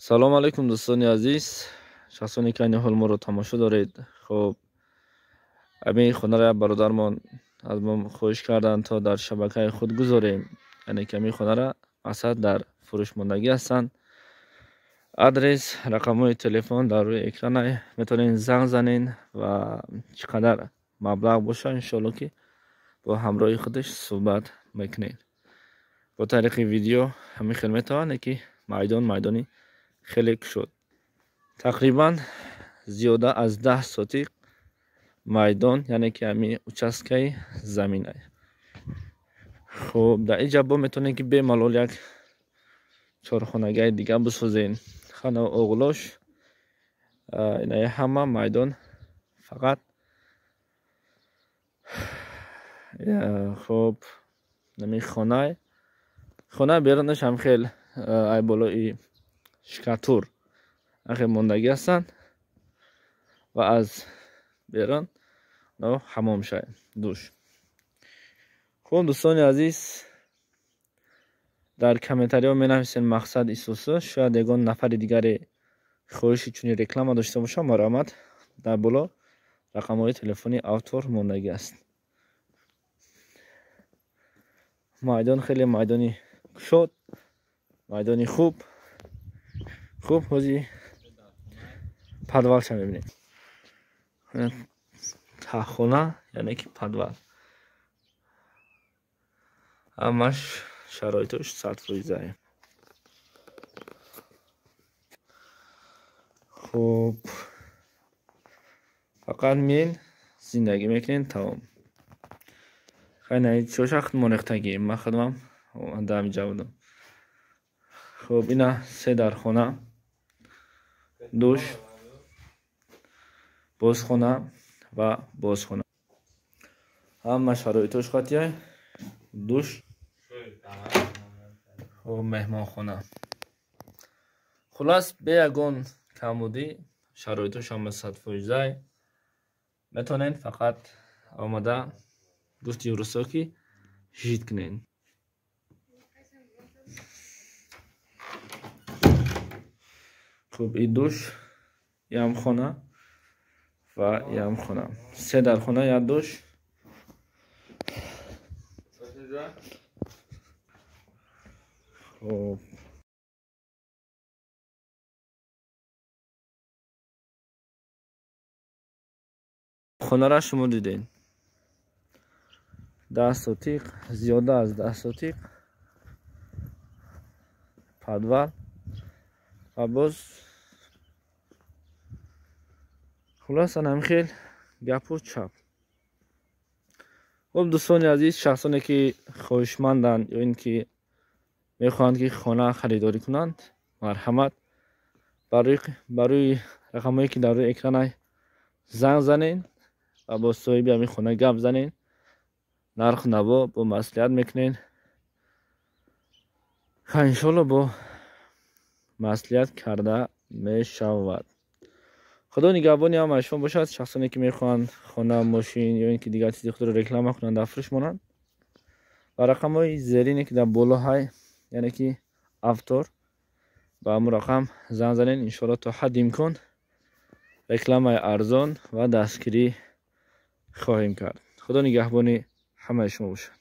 سلام علیکم دوستان عزیز. شخصانی که این حلم رو تماشا دارید. خب امی خونه را برادرمان از ما خوش کردن تا در شبکه خود گذاریم. یعنی کمی خونه را اصلا در فروش مندگی هستند آدرس رقم های تلفن در روی اکران می‌تونین زنگ زنین و چقدر مبلغ باشه انشالله که با همراه خودش صحبت می‌کنین. با طریق ویدیو همین خدمت که میدان میدانی хеле кушод тақрибан зиёда аз даҳ сотиқ майдон яъне ки ҳами участкаи замина хуб дар иҷа бо метавонем ки бемалол як чорхонагаи дига бисозем. Хана оғлош инаи ҳама майдон фақат. Хуб нами хонае хона берунаш ҳам хел ай болои شکاتور اخی موندگی هستن و از بیران حمام شاید دوش خب دوستان عزیز در کمیتری ها می نویسین مقصد ایسوسو شاید یگان نفر دیگر خوشی چونی رکلام داشته باشم مرامت در بالا رقم های تلفنی آتور موندگی است میدان خیلی میدانی شد میدانی خوب хуб ҳози падвалша мебинед таҳхона яъне ки падвал. Ҳамаш шароитош садфоизае хуб. Фақат мен зиндагӣ мекунем тамом хайна чошахт монехтагӣ? Ма хадмам дамиҷа будам хуб ина се дар хона душ бозхона ва бозхона. Ҳама шароитош қатияй душ меҳмонхона. Хулас бе ягон камбудӣ шароитош ҳама садфоизай метавонед фақат омада гуфти рӯсо ки жид кунед хуб и душ ям хона ва ям хона се дар хона як душ хуб хонара шумо дидед? Даҳ сотиқ зиёда аз даҳ сотиқ падвал. Ва боз خلاص انا خیل. گپ و چپ خب دوستان عزیز شخصانی که خوشمندند یا اینکه می‌خواهند که خانه خریداری کنند مرحمت. برای برای رقمی که در روی اکران زنگ زنین و با صاحب همین خانه گپ زنین نرخ نوا با مسئلیت می‌کنین. انشالله با مسئلیت کرده می‌شود. خدا نگهبانی هم شما باشد. شخصانی که می‌خوان خانه ماشین یا اینکه دیگر چیزی خود رو رکلام کنند افرش مانند و رقم های زرینی که در بالا های یعنی که افتار با امو رقم زن زنین انشالله تا حد امکان رکلام ارزان و دستگیری خواهیم کرد. خدا نگهبانی همه شما باشد.